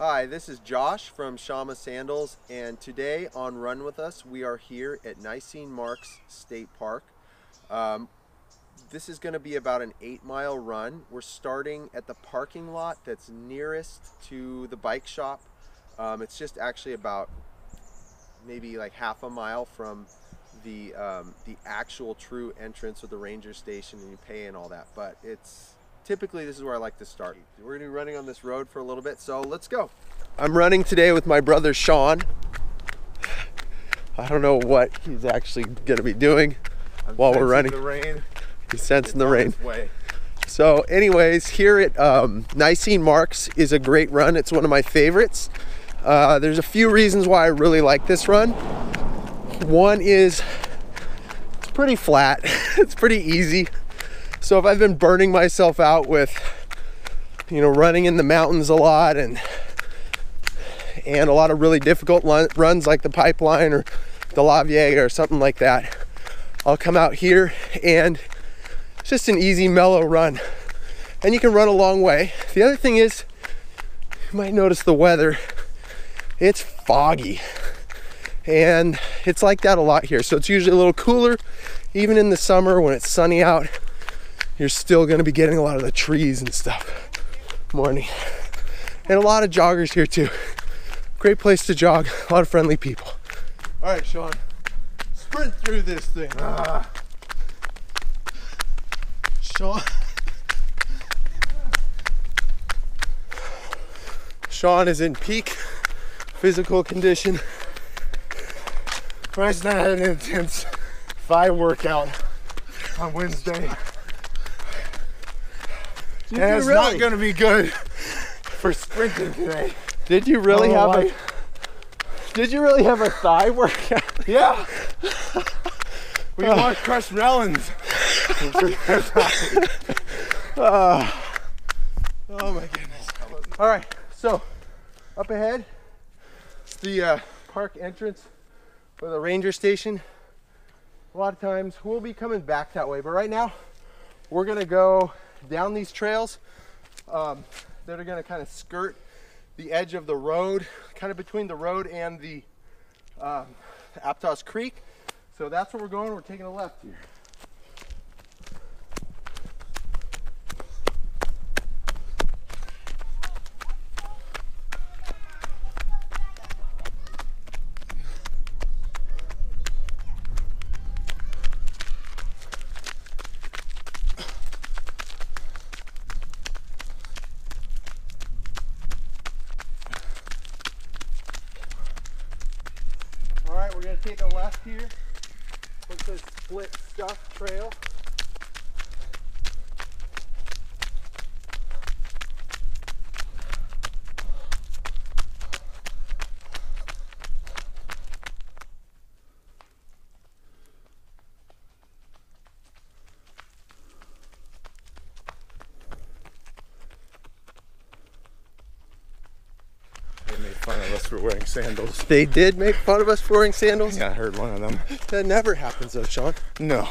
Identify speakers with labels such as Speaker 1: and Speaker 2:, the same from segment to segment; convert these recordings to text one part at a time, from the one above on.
Speaker 1: Hi, this is Josh from Shamma Sandals, and today on Run With Us, we are here at Nisene Marks State Park. Um, this is going to be about an eight mile run. We're starting at the parking lot that's nearest to the bike shop. Um, it's just actually about maybe like half a mile from the um, the actual true entrance of the ranger station and you pay and all that but it's typically this is where I like to start. We're gonna be running on this road for a little bit so let's go. I'm running today with my brother Sean. I don't know what he's actually gonna be doing
Speaker 2: I'm
Speaker 1: while we're running
Speaker 2: the rain.
Speaker 1: he's sensing
Speaker 2: It's
Speaker 1: the rain.
Speaker 2: way.
Speaker 1: so anyways here at um, Nisene Marks is a great run. It's one of my favorites. Uh, there's a few reasons why I really like this run. One is it's pretty flat. It's pretty easy so if i've been burning myself out with you know running in the mountains a lot and and a lot of really difficult runs like the pipeline or the la Viega or something like that i'll come out here and it's just an easy mellow run. And you can run a long way. The other thing is you might notice the weather. It's foggy. And it's like that a lot here. So it's usually a little cooler even in the summer when it's sunny out you're still going to be getting a lot of the trees and stuff. Morning. And a lot of joggers here too. Great place to jog. A lot of friendly people. All right sean. Sprint through this thing.
Speaker 2: Ah,
Speaker 1: sean. Sean is in peak physical condition.
Speaker 2: Bryce and I had an intense five workout on Wednesday.
Speaker 1: Did
Speaker 2: and it's
Speaker 1: really?
Speaker 2: not going to be good for sprinting today.
Speaker 1: Did you really
Speaker 2: Oh,
Speaker 1: have
Speaker 2: why?
Speaker 1: a Did you really have a thigh workout?
Speaker 2: Yeah. We watched crushed melons.
Speaker 1: Oh my goodness. All right, so up ahead, it's the uh, park entrance for the ranger station. A lot of times we'll be coming back that way, but right now we're gonna go down these trails um, that are gonna kind of skirt the edge of the road, kind of between the road and the um, Aptos Creek. So that's where we're going. We're taking a left here. All right, we're gonna take a left here. What's this split stuff trail?
Speaker 2: They made fun of us for wearing sandals.
Speaker 1: They did make fun of us for wearing sandals.
Speaker 2: Yeah, I heard one of them.
Speaker 1: That never happens though, Sean.
Speaker 2: No,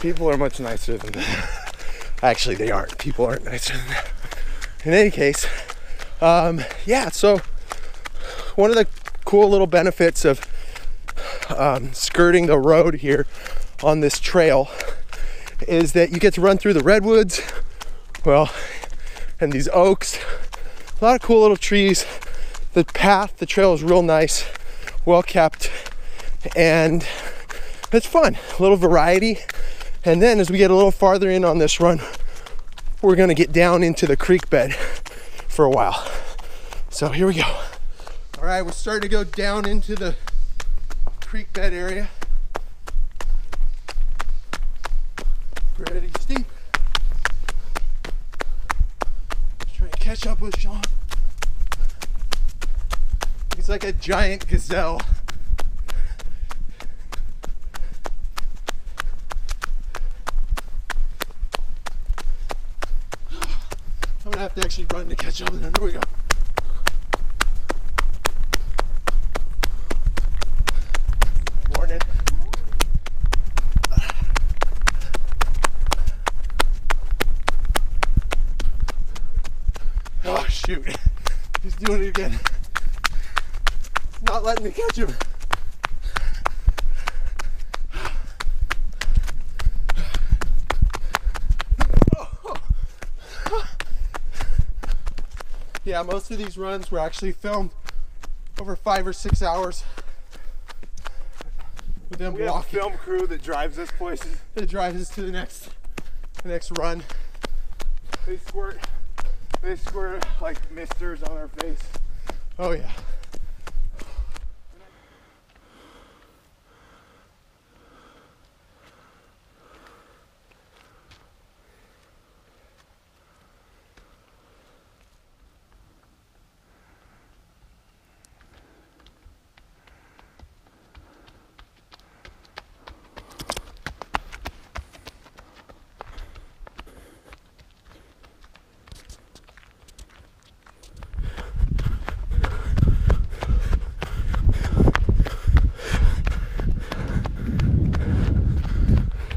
Speaker 2: people are much nicer than that.
Speaker 1: Actually, they aren't. People aren't nicer than that. In any case, um, yeah. So one of the cool little benefits of um, skirting the road here on this trail is that you get to run through the redwoods, well, and these oaks. A lot of cool little trees. The path, the trail is real nice, well kept, and it's fun. A little variety. And then as we get a little farther in on this run, we're gonna get down into the creek bed for a while. So here we go. All right, we're starting to go down into the creek bed area. Pretty steep. Let's try to catch up with Sean. Like a giant gazelle. I'm gonna have to actually run to catch up with him. Here we go. Morning. Oh shoot. He's doing it again. Not letting me catch him. Yeah, most of these runs were actually filmed over five or six hours with them
Speaker 2: We have a
Speaker 1: walking.
Speaker 2: film crew that drives us places.
Speaker 1: That drives us to the next, the next run.
Speaker 2: They squirt, they squirt like misters on our face.
Speaker 1: Oh yeah.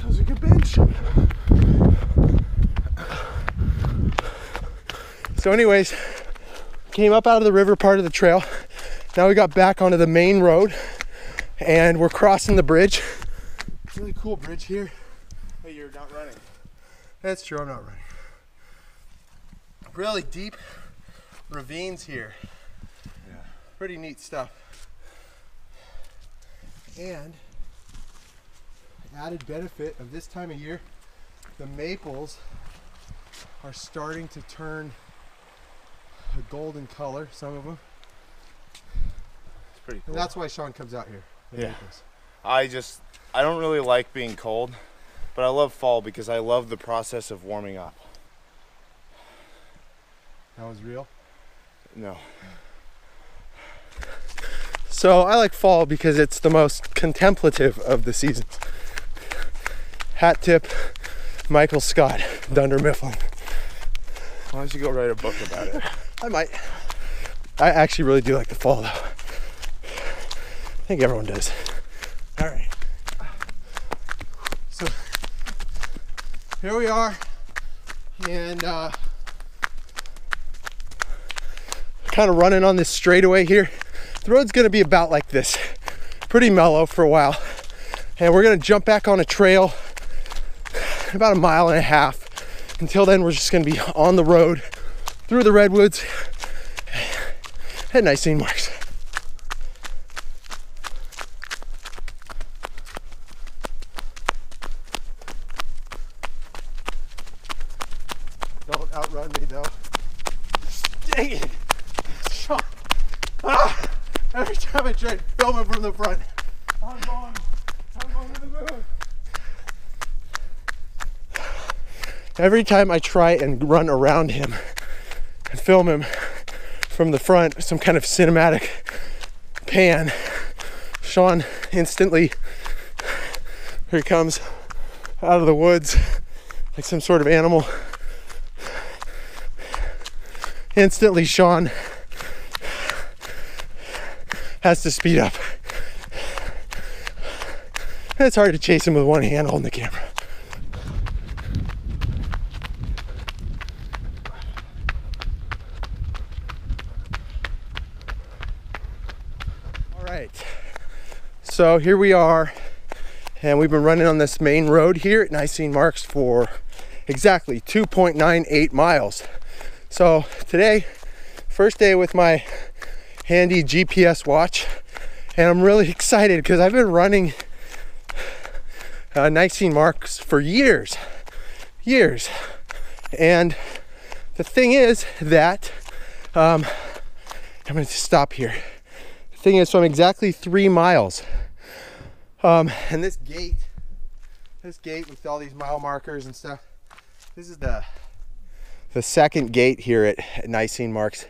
Speaker 1: That was a good bench. So, anyways, came up out of the river part of the trail. Now we got back onto the main road and we're crossing the bridge. Really cool bridge here.
Speaker 2: Hey, you're not running.
Speaker 1: That's true, I'm not running. Really deep ravines here.
Speaker 2: Yeah.
Speaker 1: Pretty neat stuff. And added benefit of this time of year, the maples are starting to turn a golden color, some of them.
Speaker 2: It's pretty
Speaker 1: And that's why Sean comes out here.
Speaker 2: Yeah. I just, I don't really like being cold, but I love fall because I love the process of warming up.
Speaker 1: That was real.
Speaker 2: No.
Speaker 1: So I like fall because it's the most contemplative of the seasons. Hat tip, Michael Scott, Dunder Mifflin.
Speaker 2: Why don't you go write a book about it?
Speaker 1: I might. I actually really do like the fall though. I think everyone does. All right. So here we are, and uh, kind of running on this straightaway here. The road's gonna be about like this, pretty mellow for a while, and we're gonna jump back on a trail about a mile and a half. Until then, we're just gonna be on the road through the redwoods at Nisene Marks. Don't outrun me though. Dang it! Sean. Ah! Every time I try to film him from the front.
Speaker 2: I'm going, I'm going to the moon.
Speaker 1: Every time I try and run around him and film him from the front, some kind of cinematic pan, Sean instantly, here he comes out of the woods like some sort of animal. Instantly, Sean has to speed up. It's hard to chase him with one hand holding the camera. All right. So here we are, and we've been running on this main road here at Nisene Marks for exactly 2.98 miles. So today, first day with my handy GPS watch, and I'm really excited because I've been running uh, Nisene Marks for years, years, and the thing is that um, I'm going to stop here The thing is, so I'm exactly three miles. Um, and this gate, this gate with all these mile markers and stuff, this is the the second gate here at, Nisene Marks.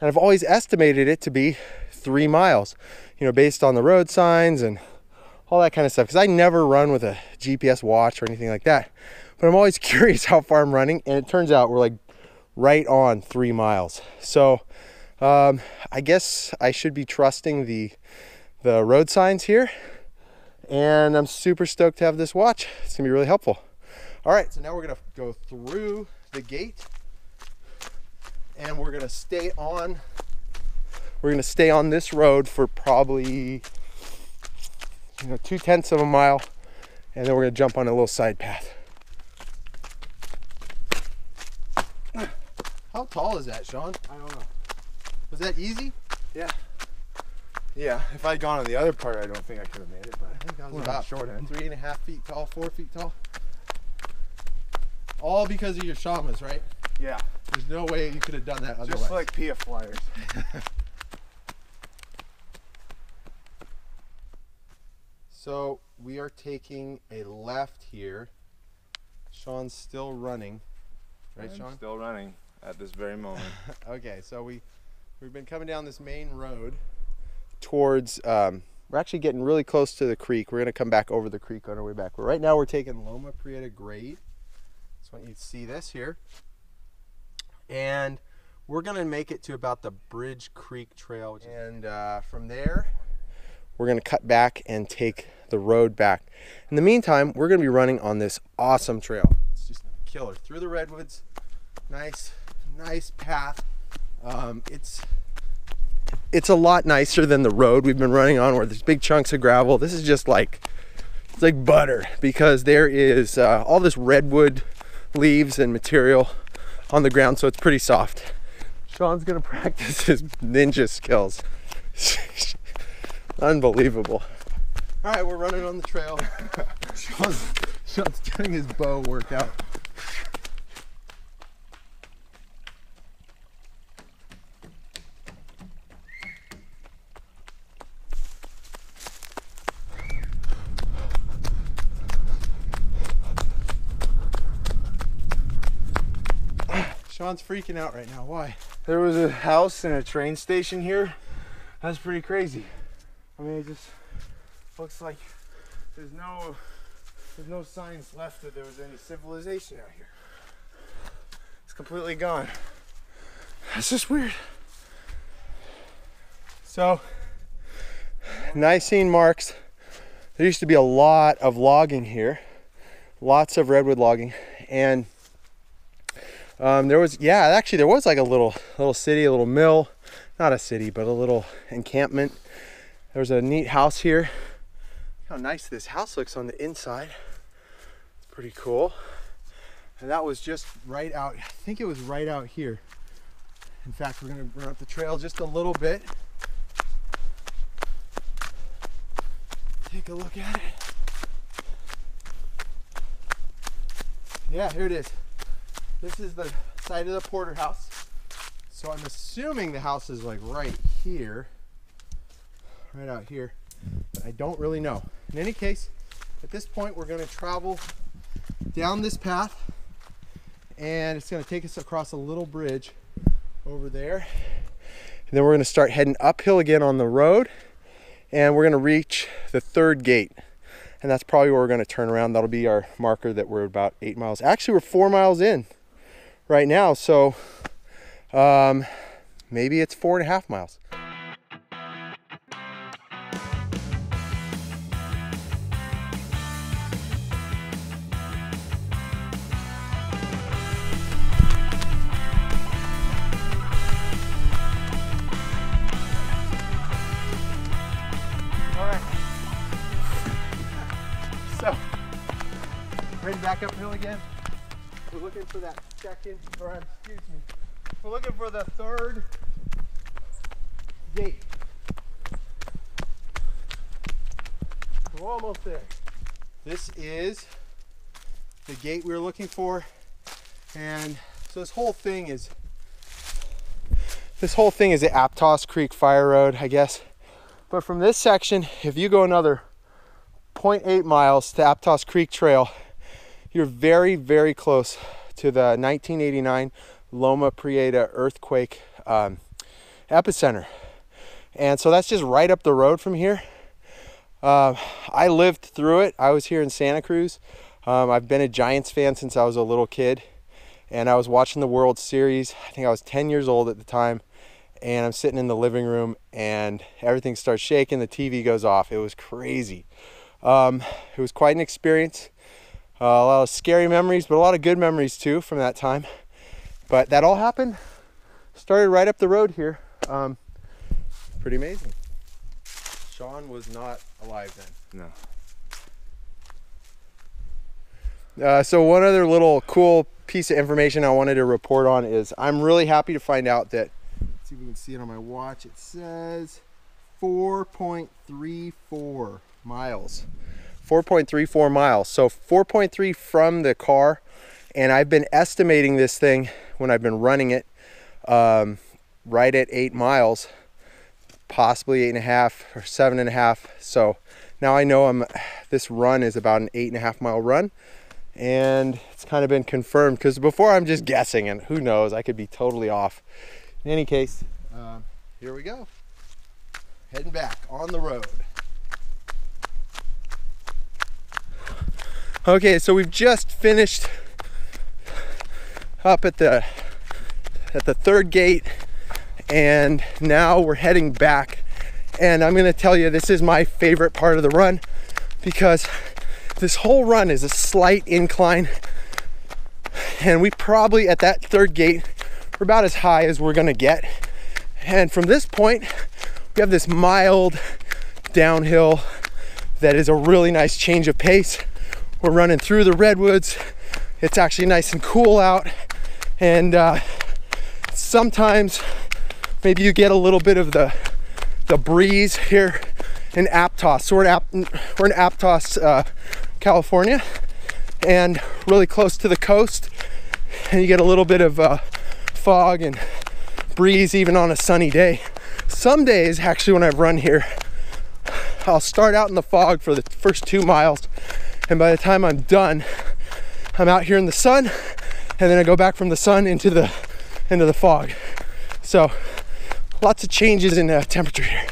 Speaker 1: And I've always estimated it to be three miles, you know, based on the road signs and all that kind of stuff. Because I never run with a GPS watch or anything like that. But I'm always curious how far I'm running, and it turns out we're like right on three miles. So um, I guess I should be trusting the the road signs here, and I'm super stoked to have this watch. It's gonna be really helpful. All right, so now we're gonna go through the gate, and we're gonna stay on We're gonna stay on this road for probably you know two tenths of a mile, and then we're gonna jump on a little side path. How tall is that, Sean?
Speaker 2: I don't know.
Speaker 1: Was that easy?
Speaker 2: Yeah. Yeah, if I'd gone on the other part, I don't think I could have made it, but
Speaker 1: I think that was about
Speaker 2: short end.
Speaker 1: three and a half feet tall, four feet tall. All because of your Shammas, right?
Speaker 2: yeah,
Speaker 1: There's no way you could have done that otherwise.
Speaker 2: just like Pia flyers.
Speaker 1: So we are taking a left here. Sean's still running, right,
Speaker 2: I'm
Speaker 1: Sean?
Speaker 2: Still running at this very moment.
Speaker 1: Okay, so we we've been coming down this main road towards. Um, we're actually getting really close to the creek. We're gonna come back over the creek on our way back. But right now we're taking Loma Prieta grade. Just want you to see this here, and we're gonna make it to about the Bridge Creek Trail, and uh, from there we're gonna cut back and take the road back. In the meantime, we're gonna be running on this awesome trail. It's just killer through the redwoods. Nice, nice path. Um, it's it's a lot nicer than the road we've been running on, where there's big chunks of gravel. This is just like it's like butter because there is uh, all this redwood leaves and material on the ground, so it's pretty soft. Sean's gonna practice his ninja skills. Unbelievable. All right, we're running on the trail. Sean's, Sean's getting his bow workout. Sean's freaking out right now. Why?
Speaker 2: There was a house and a train station here. That's pretty crazy. I mean, it just looks like there's no there's no signs left that there was any civilization out here. It's completely gone. That's just weird.
Speaker 1: So, Nisene Marks. There used to be a lot of logging here, lots of redwood logging, and um, there was yeah, actually there was like a little little city, a little mill, not a city, but a little encampment. There was a neat house here. How nice this house looks on the inside. It's pretty cool. And that was just right out. I think it was right out here. In fact, we're gonna run up the trail just a little bit. Take a look at it. Yeah, here it is. This is the side of the porterhouse. So I'm assuming the house is like right here. Right out here. But I don't really know. In any case, at this point we're gonna travel down this path and it's gonna take us across a little bridge over there. And then we're gonna start heading uphill again on the road and we're gonna reach the third gate. And that's probably where we're gonna turn around. That'll be our marker that we're about eight miles. Actually, we're four miles in right now, so um, maybe it's four and a half miles. So, heading back uphill again. We're looking for that second, or excuse me, we're looking for the third gate. We're almost there. This is the gate we were looking for, and so this whole thing is this whole thing is the Aptos Creek Fire Road, I guess. But from this section, if you go another 0.8 miles to Aptos Creek Trail, you're very, very close to the 1989 Loma Prieta earthquake um, epicenter. And so that's just right up the road from here. Uh, I lived through it. I was here in Santa Cruz. Um, I've been a Giants fan since I was a little kid. And I was watching the World Series. I think I was 10 years old at the time. And I'm sitting in the living room and everything starts shaking. The TV goes off. It was crazy. Um, it was quite an experience. Uh, a lot of scary memories, but a lot of good memories too from that time. But that all happened, started right up the road here. Um, Pretty amazing. Sean was not alive then.
Speaker 2: No.
Speaker 1: Uh, so one other little cool piece of information I wanted to report on is I'm really happy to find out that let's see if we can see it on my watch. It says 4.34 miles. 4.34 miles. So 4.3 from the car, and I've been estimating this thing when I've been running it um, right at eight miles, possibly eight and a half or seven and a half. So now I know I'm. This run is about an eight and a half mile run and it's kind of been confirmed because before I'm just guessing, and who knows, I could be totally off. In any case, uh, here we go. Heading back on the road. Okay, so we've just finished up at the at the third gate, and now we're heading back. And I'm gonna tell you, this is my favorite part of the run because this whole run is a slight incline and we probably at that third gate we're about as high as we're gonna get and from this point we have this mild downhill that is a really nice change of pace we're running through the redwoods it's actually nice and cool out and uh, sometimes maybe you get a little bit of the the breeze here in Aptos. So we're in, Ap- we're in Aptos, uh, California, and really close to the coast. And you get a little bit of uh, fog and breeze even on a sunny day. Some days, actually, when I've run here, I'll start out in the fog for the first two miles, and by the time I'm done, I'm out here in the sun, and then I go back from the sun into the into the fog. So, lots of changes in uh, temperature here.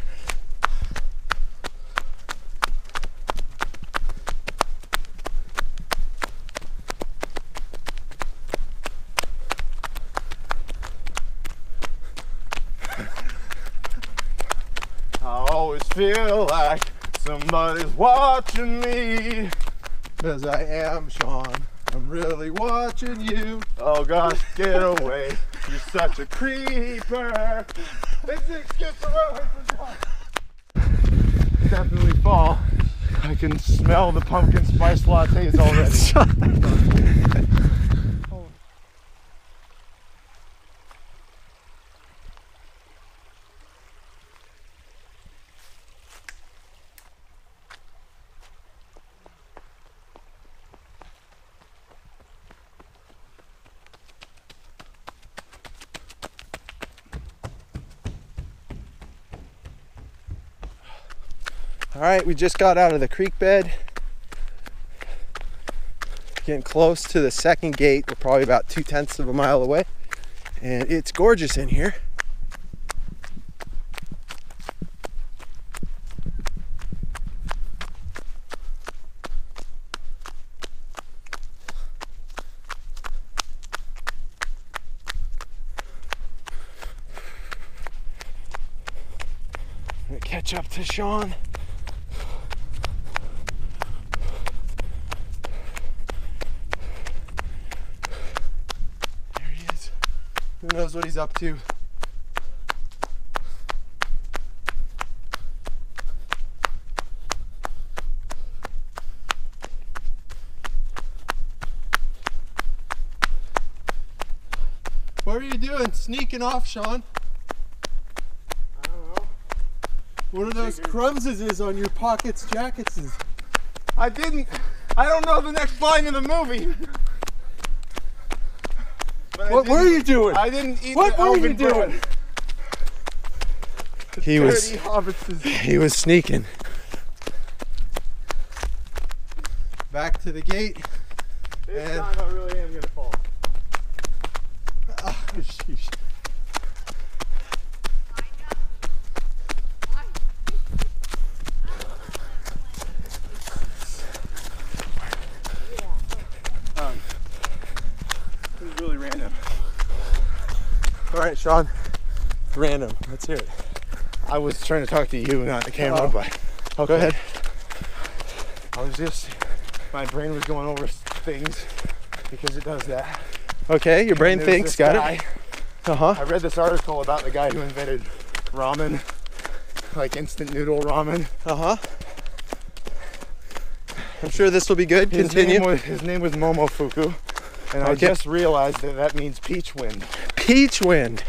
Speaker 2: I always feel like somebody's watching me.
Speaker 1: Cause I am Sean. I'm really watching you.
Speaker 2: Oh gosh, get away. You're such a creeper. Let's just get away from John. Definitely fall. I can smell the pumpkin spice lattes already.
Speaker 1: All right, we just got out of the creek bed. Getting close to the second gate. We're probably about two tenths of a mile away. And it's gorgeous in here. Catch up to Sean. There he is. Who knows what he's up to? What are you doing? Sneaking off, Sean?
Speaker 2: I don't know.
Speaker 1: What are those crumbs is on your pockets, jackets?
Speaker 2: I didn't. I don't know the next line in the movie. But I
Speaker 1: What were you doing?
Speaker 2: I didn't eat
Speaker 1: What
Speaker 2: the
Speaker 1: were you
Speaker 2: elven bread.
Speaker 1: doing? He was
Speaker 2: Dirty
Speaker 1: he was sneaking. Back to the gate.
Speaker 2: This
Speaker 1: And-
Speaker 2: time I really am gonna fall.
Speaker 1: Oh, sheesh.
Speaker 2: Um, this is really random.
Speaker 1: All right, Sean. Random. Let's hear it.
Speaker 2: I was trying to talk to you, not the camera,
Speaker 1: Oh.
Speaker 2: but
Speaker 1: Go ahead.
Speaker 2: I was just my brain was going over things because it does that.
Speaker 1: Okay, your brain
Speaker 2: And there's
Speaker 1: thinks. Got
Speaker 2: guy-
Speaker 1: it. Uh huh.
Speaker 2: I read this article about the guy who invented ramen, like instant noodle ramen.
Speaker 1: Uh huh. I'm sure this will be good.
Speaker 2: His
Speaker 1: Continue.
Speaker 2: Name was, his name was Momofuku, and I just realized that that means peach wind.
Speaker 1: Peach wind.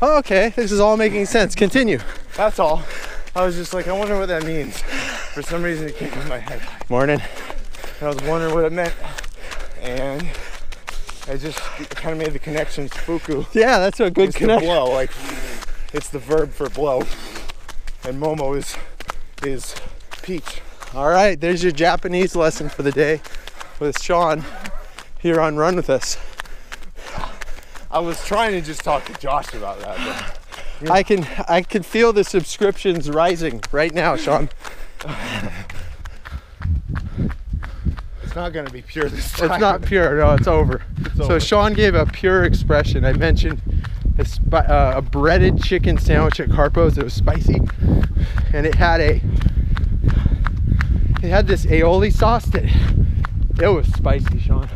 Speaker 1: Oh, okay, this is all making sense. Continue.
Speaker 2: That's all. I was just like, I wonder what that means. For some reason, it came in my head.
Speaker 1: Morning.
Speaker 2: And I was wondering what it meant, and I just kind of made the connection. Fuku
Speaker 1: Yeah, that's a good connection.
Speaker 2: blow, like it's the verb for blow, and Momo is is peach.
Speaker 1: All right, there's your Japanese lesson for the day with Sean here on Run with Us.
Speaker 2: I was trying to just talk to Josh about that, but
Speaker 1: I can I can feel the subscriptions rising right now, Sean.
Speaker 2: it's not going to be pure this time.
Speaker 1: It's not pure. No, it's over. so
Speaker 2: over.
Speaker 1: Sean gave a pure expression. I mentioned a, spi- uh, a breaded chicken sandwich at Carpo's. It was spicy, and it had a it had this aioli sauce that it was spicy, Sean.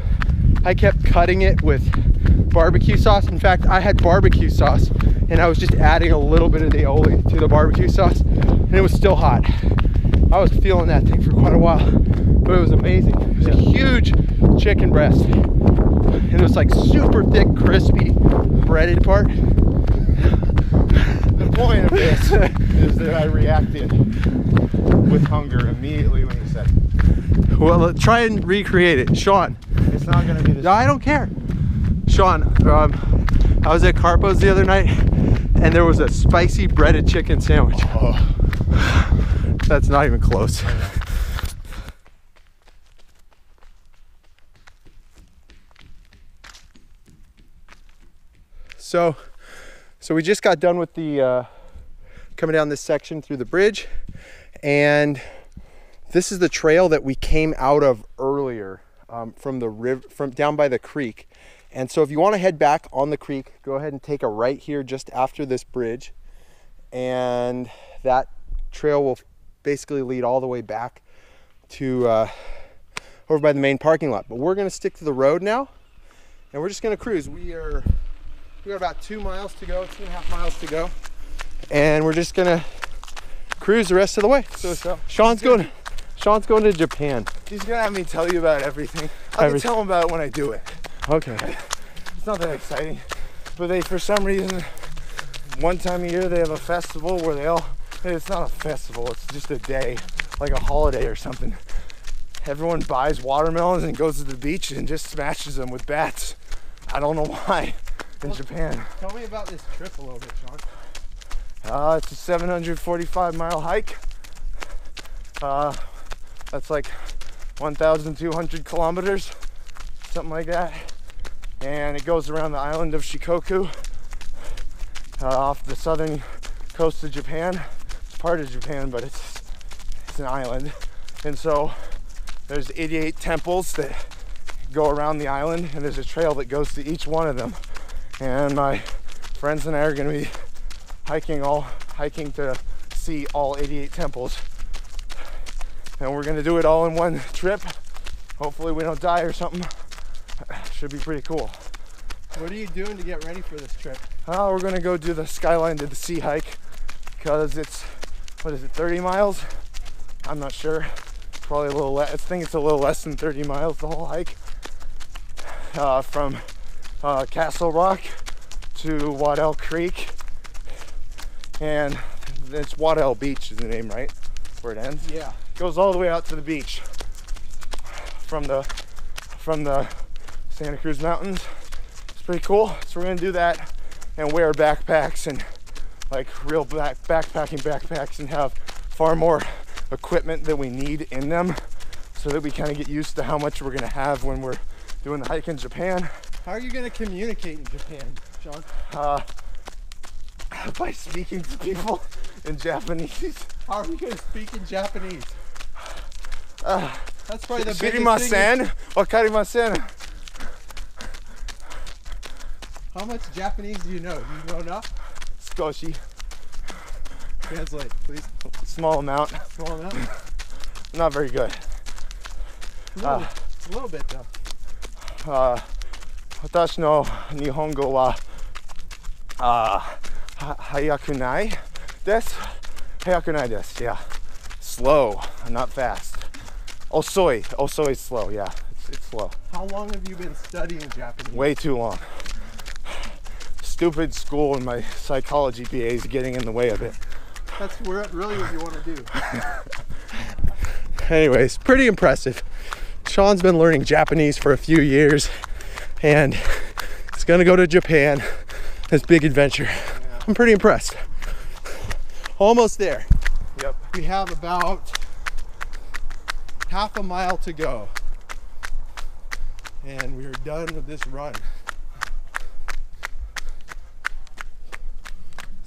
Speaker 1: I kept cutting it with barbecue sauce. In fact, I had barbecue sauce, and I was just adding a little bit of the aioli to the barbecue sauce, and it was still hot. I was feeling that thing for quite a while, but it was amazing. It was a huge chicken breast, and it was like super thick, crispy, breaded part.
Speaker 2: The point of this is that I reacted with hunger immediately when you said it.
Speaker 1: Well, uh, try and recreate it, Sean.
Speaker 2: It's not going to be this.
Speaker 1: No, I don't care. Sean, um, I was at Carpo's the other night, and there was a spicy breaded chicken sandwich.
Speaker 2: Oh,
Speaker 1: That's not even close. So, so we just got done with the uh, coming down this section through the bridge, and this is the trail that we came out of earlier um, from the river, from down by the creek. And so, if you want to head back on the creek, go ahead and take a right here just after this bridge, and that trail will basically lead all the way back to uh, over by the main parking lot. But we're gonna stick to the road now, and we're just gonna cruise. We are we got about two miles to go, two and a half miles to go, and we're just gonna cruise the rest of the way. So,
Speaker 2: So-
Speaker 1: Sean's going. Sean's going to Japan.
Speaker 2: he's going to have me tell you about everything. I
Speaker 1: Every-
Speaker 2: can tell him about it when I do it.
Speaker 1: Okay.
Speaker 2: It's not that exciting. But they, for some reason, one time a year they have a festival where they all, it's not a festival, it's just a day, like a holiday or something. Everyone buys watermelons and goes to the beach and just smashes them with bats. I don't know why in Japan.
Speaker 1: Tell me about this trip a little bit, Sean.
Speaker 2: Uh, it's a 745 mile hike. Uh, that's like 1,200 kilometers, something like that. And it goes around the island of Shikoku, uh, off the southern coast of Japan. It's part of Japan, but it's it's an island. And so there's 88 temples that go around the island, and there's a trail that goes to each one of them. And my friends and I are going to be hiking all hiking to see all 88 temples and we're gonna do it all in one trip. Hopefully we don't die or something. Should be pretty cool.
Speaker 1: What are you doing to get ready for this trip?
Speaker 2: Oh, we're gonna go do the skyline to the sea hike because it's what is it 30 miles? I'm not sure. Probably a little less i think it's a little less than 30 miles the whole hike. Uh, from uh, castle rock to waddell creek. And it's waddell beach is the name right? Where it ends?
Speaker 1: Yeah.
Speaker 2: Goes all the way out to the beach from the from the Santa Cruz Mountains. It's pretty cool. So we're gonna do that and wear backpacks and like real back backpacking backpacks and have far more equipment that we need in them so that we kind of get used to how much we're gonna have when we're doing the hike in Japan.
Speaker 1: How are you going to communicate in Japan, Sean?
Speaker 2: Uh, by speaking to people in Japanese.
Speaker 1: How are you going to speak in Japanese?
Speaker 2: Uh,
Speaker 1: That's probably the biggest thing. you-
Speaker 2: Shirimasen, wakarimasen.
Speaker 1: How much Japanese do you know? Do you know enough?
Speaker 2: Skoshi.
Speaker 1: Translate, please.
Speaker 2: Small amount.
Speaker 1: Small enough.
Speaker 2: Not very good.
Speaker 1: A little,
Speaker 2: Ah.
Speaker 1: a little bit though.
Speaker 2: Uh, 私の日本語は、あは早くないです。 how can I this? Yeah. Slow, not fast. Osoi. Osoi is slow, yeah. It's, it's slow.
Speaker 1: How long have you been studying Japanese?
Speaker 2: Way too long. Stupid school and my psychology BA is getting in the way of it.
Speaker 1: That's really what you want to do. Anyways, pretty impressive. Sean's been learning Japanese for a few years and he's gonna go to Japan. This big adventure. I'm pretty impressed. Almost there.
Speaker 2: Yep.
Speaker 1: We have about half a mile to go. And we are done with this run.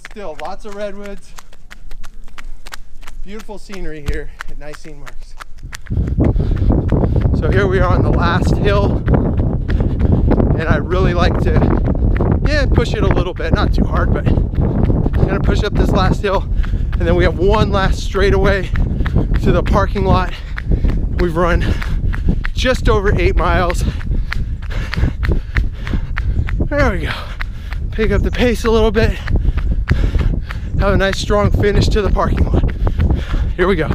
Speaker 1: Still lots of redwoods. Beautiful scenery here at Nisene Marks. So here we are on the last hill. And I really like to, yeah, push it a little bit, not too hard, but gonna push up this last hill. And then we have one last straightaway to the parking lot. We've run just over eight miles. There we go. Pick up the pace a little bit. Have a nice strong finish to the parking lot. Here we go.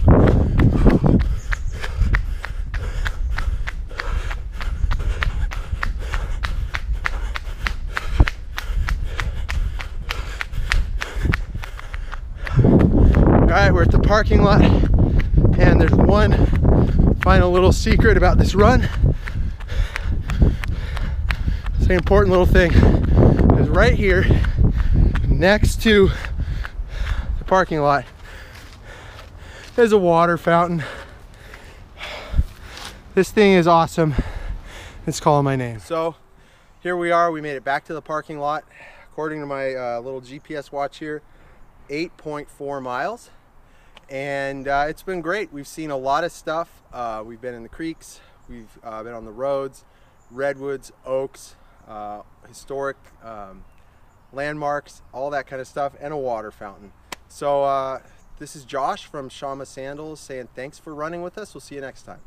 Speaker 1: All right, we're at the parking lot, and there's one final little secret about this run. It's an important little thing is right here next to the parking lot there's a water fountain. This thing is awesome. It's calling my name. So here we are. We made it back to the parking lot. According to my uh, little GPS watch here, 8.4 miles. And uh, it's been great. We've seen a lot of stuff. Uh, we've been in the creeks, we've uh, been on the roads, redwoods, oaks, uh, historic um, landmarks, all that kind of stuff, and a water fountain. So uh, this is Josh from Shamma Sandals saying thanks for running with us. We'll see you next time.